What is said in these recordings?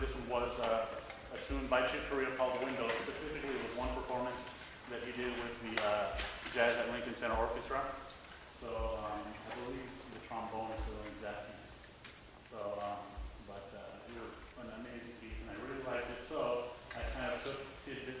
this one was uh, a tune by Chick Corea called Window. Specifically, it was one performance that he did with the uh, Jazz at Lincoln Center Orchestra. So um, I believe the trombone is the exact piece. So, um, but uh, it was an amazing piece, and I really liked it. So I kind of took tidbits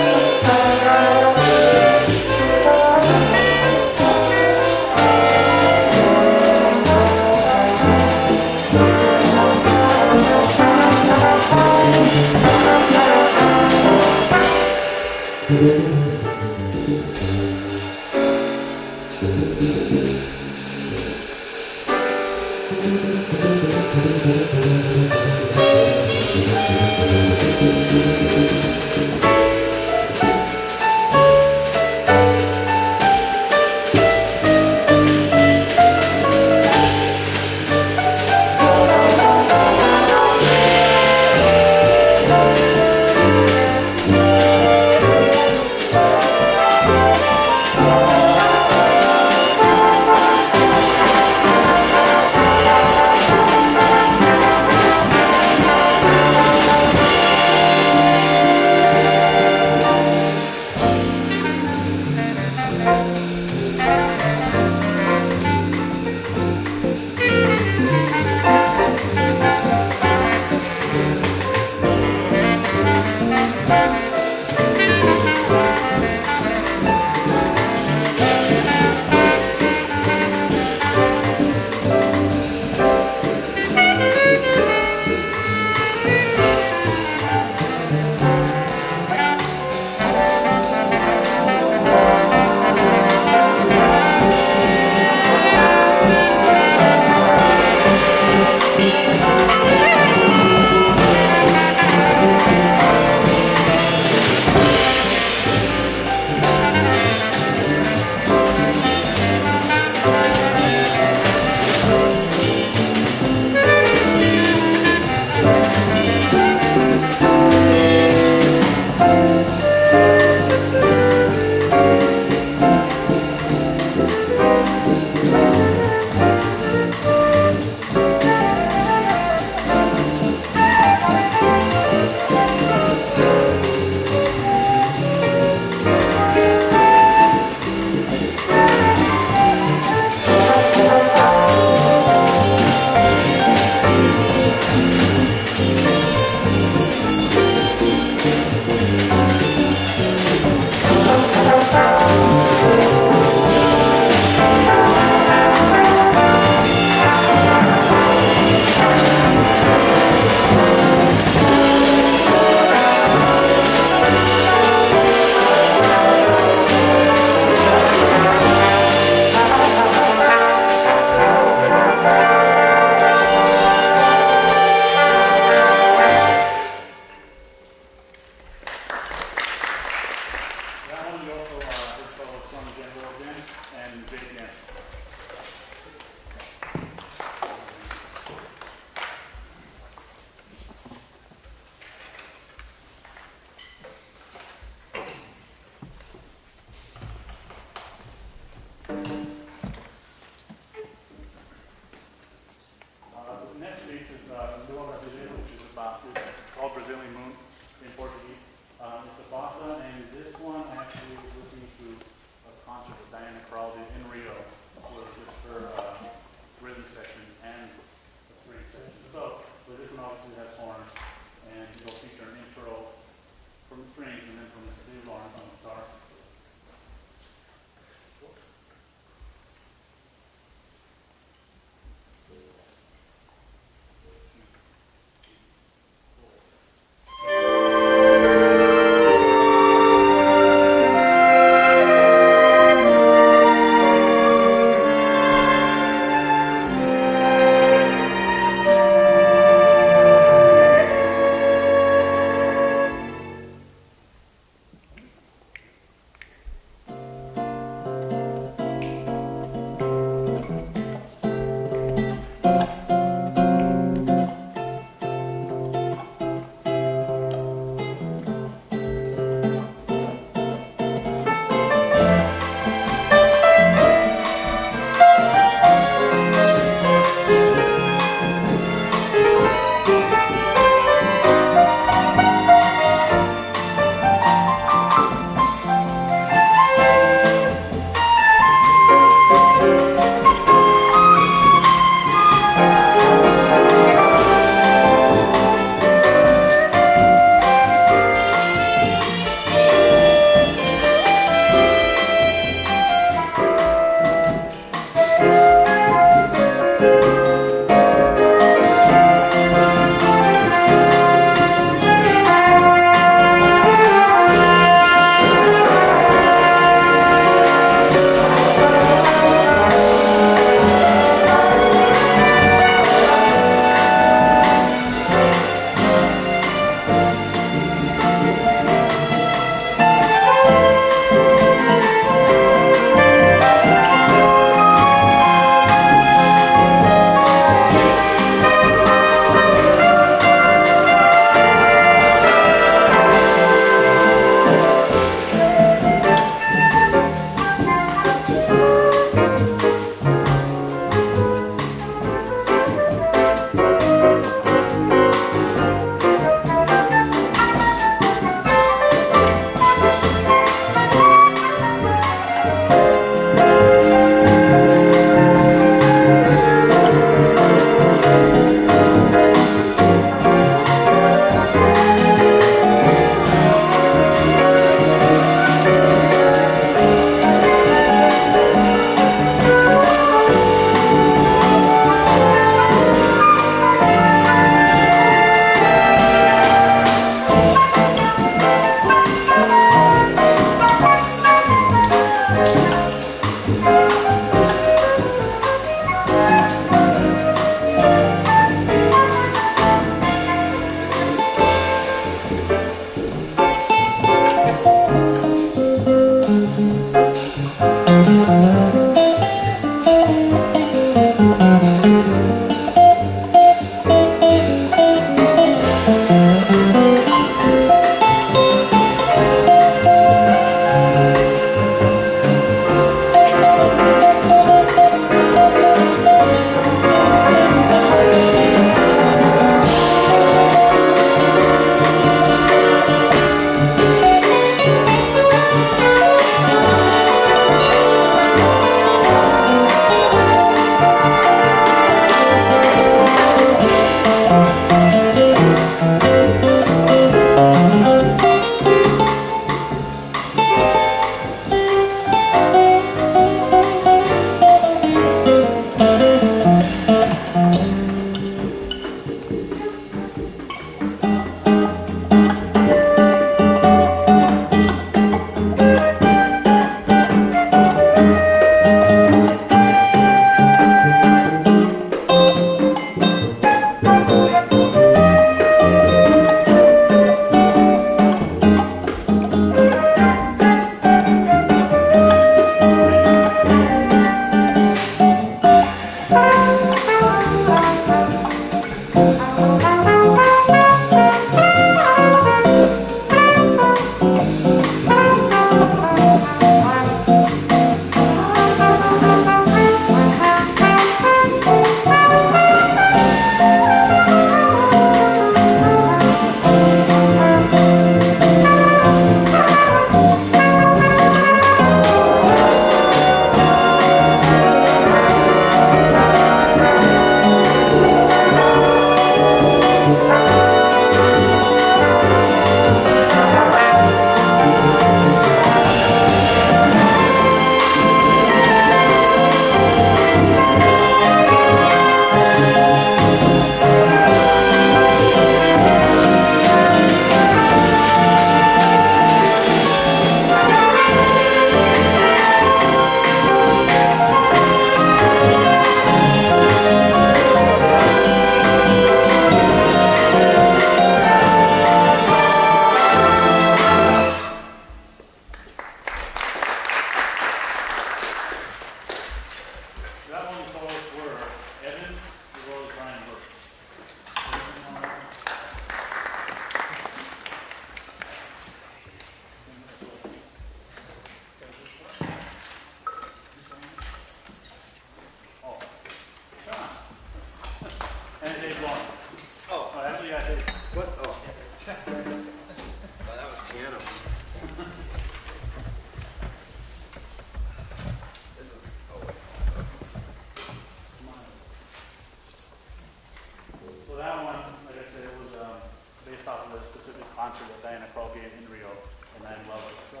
that Diana gave in Rio, and I love it. So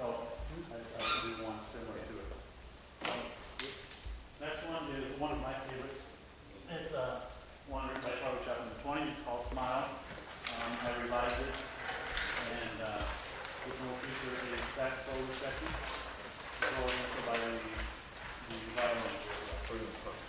I I do one similar to it. Next one is one of my favorites. It's uh, one written by Charlie Chaplin, twenty, it's called Smile. Um, I revised it, and uh, this will feature a sax solo section, as also by the the violin.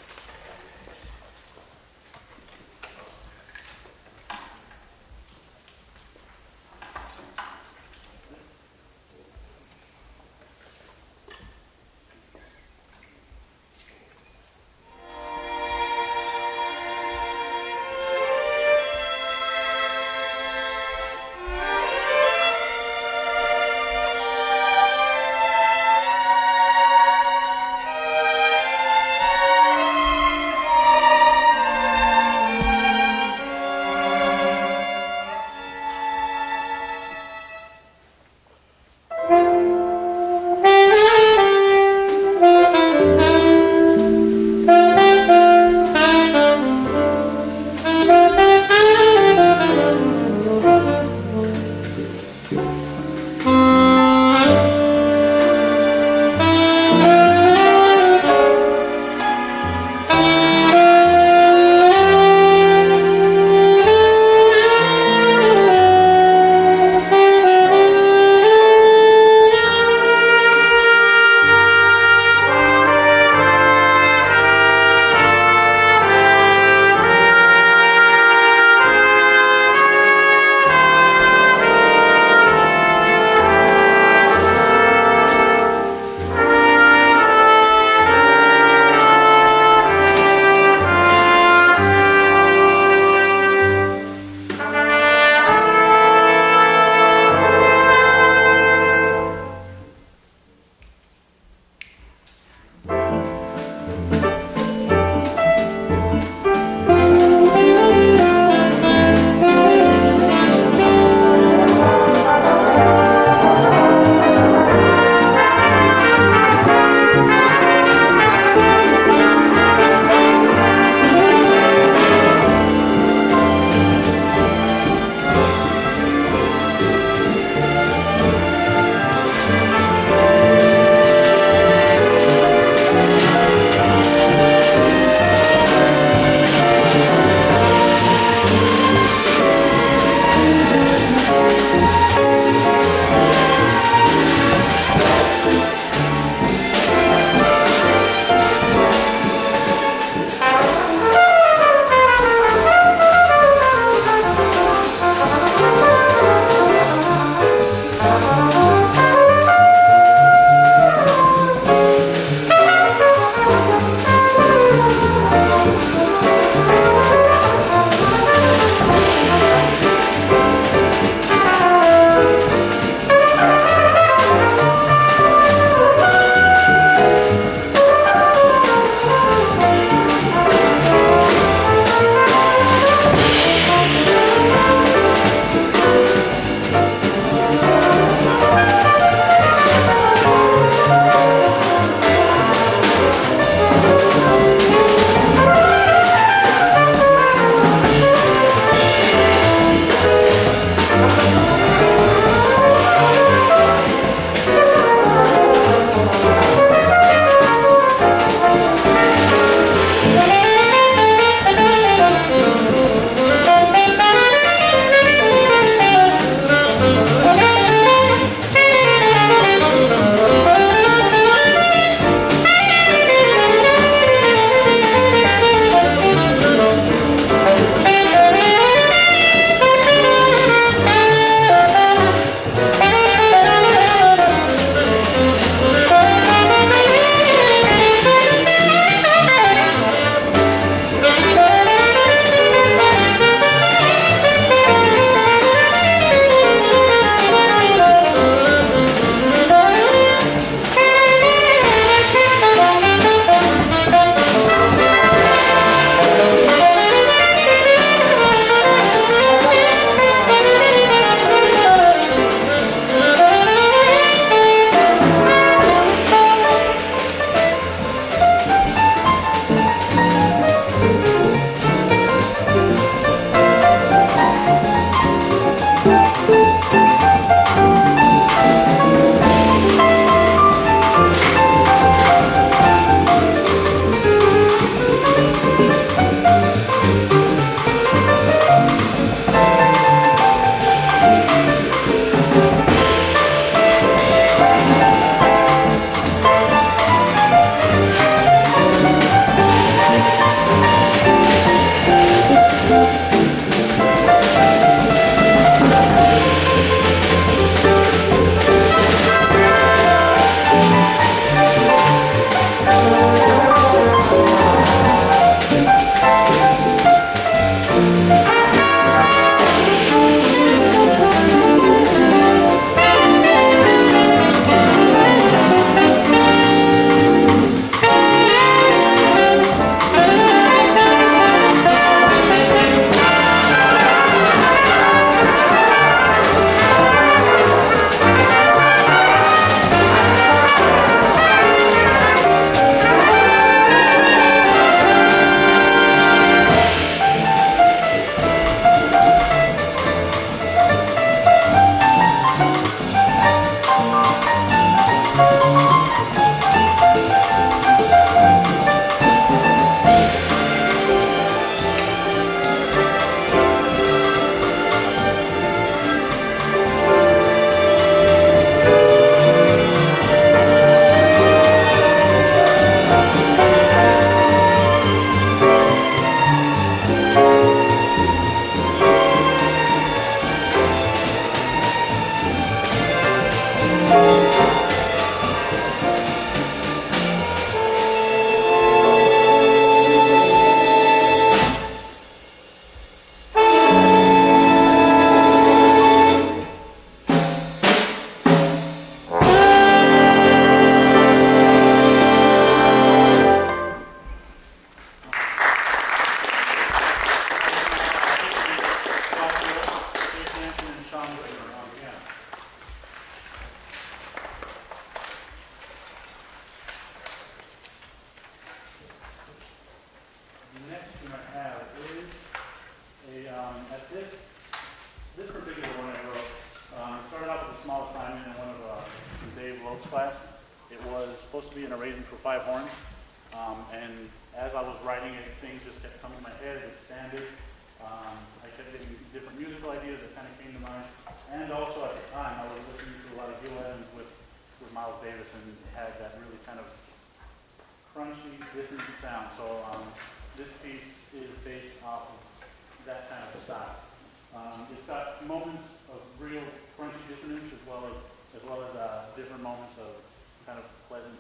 Different moments of kind of pleasant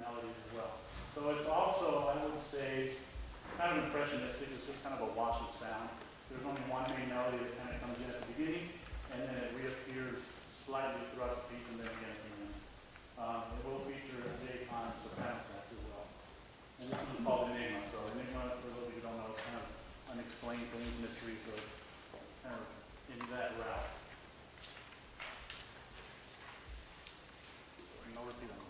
melodies as well. So it's also, I would say, kind of impressionistic, it's just kind of a wash of sound. There's only one main melody that kind of comes in at the beginning, and then it reappears slightly throughout the piece and then again at the end. Um, it will feature a Jay on soprano sax as well. And this one's called Enigma, so Enigma, for those of you who don't know, kind of unexplained things, mysteries, so kind of in that route. No repeat